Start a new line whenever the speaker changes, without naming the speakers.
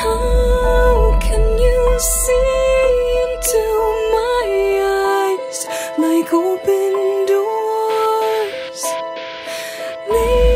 How can you see into my eyes like open doors? Leave